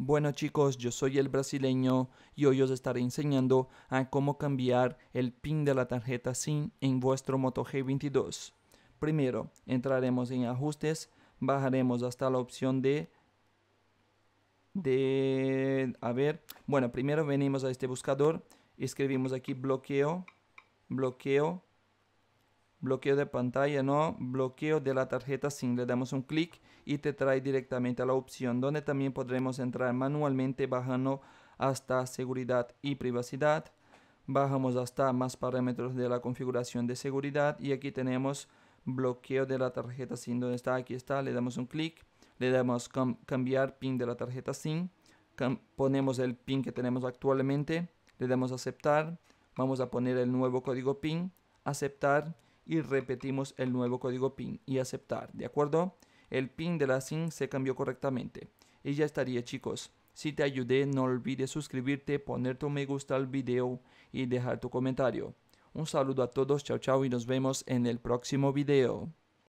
Bueno chicos, yo soy el brasileño y hoy os estaré enseñando a cómo cambiar el pin de la tarjeta SIM en vuestro Moto G22. Primero, entraremos en ajustes, bajaremos hasta la opción de de a ver, bueno, primero venimos a este buscador, escribimos aquí bloqueo, bloqueo, bloqueo de pantalla, no, bloqueo de la tarjeta SIM, le damos un clic y te trae directamente a la opción donde también podremos entrar manualmente bajando hasta seguridad y privacidad, bajamos hasta más parámetros de la configuración de seguridad y aquí tenemos bloqueo de la tarjeta SIM, donde está, aquí está, le damos un clic, le damos cambiar pin de la tarjeta SIM, ponemos el pin que tenemos actualmente, le damos aceptar, vamos a poner el nuevo código PIN, aceptar y repetimos el nuevo código PIN y aceptar, ¿de acuerdo? El PIN de la SIM se cambió correctamente. Y ya estaría chicos. Si te ayudé no olvides suscribirte, poner tu me gusta al video y dejar tu comentario. Un saludo a todos, chao chao y nos vemos en el próximo video.